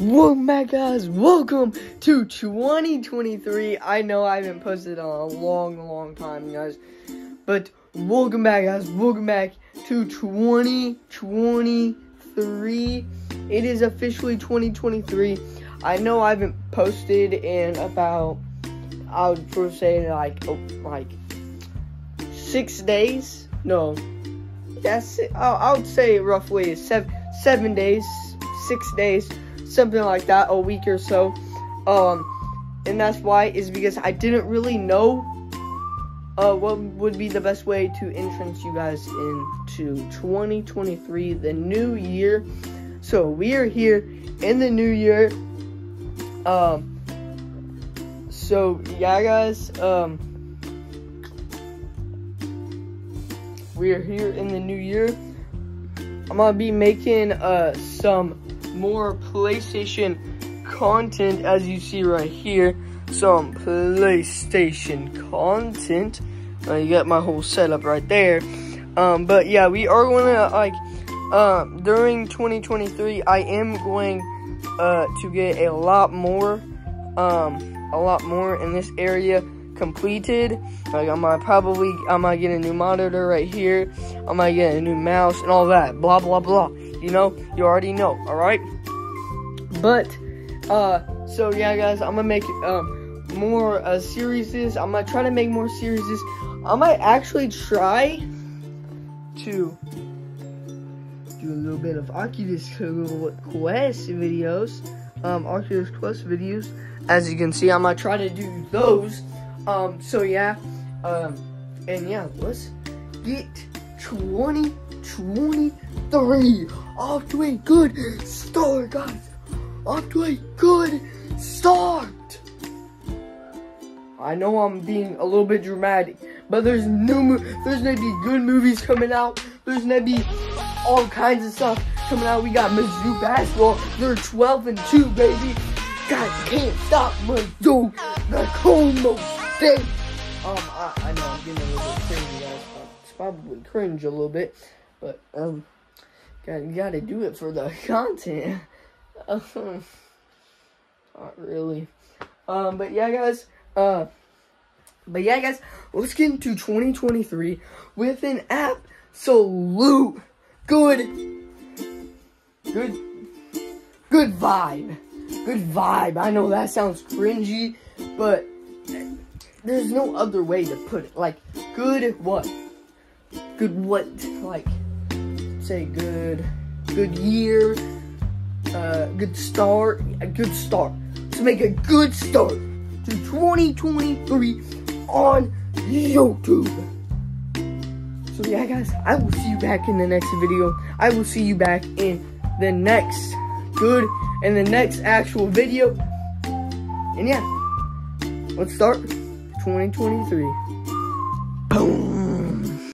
Welcome back guys, welcome to 2023. I know I haven't posted in a long, long time guys, but welcome back guys, welcome back to 2023. It is officially 2023. I know I haven't posted in about, I would first say like, oh, like six days. No, yes, I, I would say roughly seven, seven days, six days something like that, a week or so. Um, and that's why is because I didn't really know uh, what would be the best way to entrance you guys into 2023, the new year. So we are here in the new year. Um, so yeah, guys. Um, we are here in the new year. I'm gonna be making uh some more PlayStation content as you see right here. Some PlayStation content. Uh, you got my whole setup right there. Um, but yeah, we are gonna like uh, during 2023. I am going uh, to get a lot more, um, a lot more in this area completed. Like I might probably I might get a new monitor right here. I might get a new mouse and all that. Blah blah blah. You know, you already know, alright? But, uh, so yeah, guys, I'm gonna make, um, more, uh, series. I'm gonna try to make more series. I might actually try to do a little bit of Oculus Quest videos, um, Oculus Quest videos. As you can see, I'm gonna try to do those. Um, so yeah, um, and yeah, let's get 2023 off to a good start, guys. Off to a good start. I know I'm being a little bit dramatic, but there's new, there's gonna be good movies coming out. There's gonna be all kinds of stuff coming out. We got Mizzou basketball. They're 12 and 2, baby. Guys can't stop Mizzou. The Como State. Um, I, I know I'm getting a little bit crazy, guys. It's probably cringe a little bit, but um. Gotta, gotta do it for the content. not really. Um, but yeah, guys. Uh, but yeah, guys. Let's get into 2023 with an absolute good, good, good vibe. Good vibe. I know that sounds cringy, but there's no other way to put it. Like, good what? Good what? Like, say good, good year, uh, good start, a good start. To make a good start to 2023 on YouTube. So yeah, guys, I will see you back in the next video. I will see you back in the next good and the next actual video. And yeah, let's start 2023. Boom.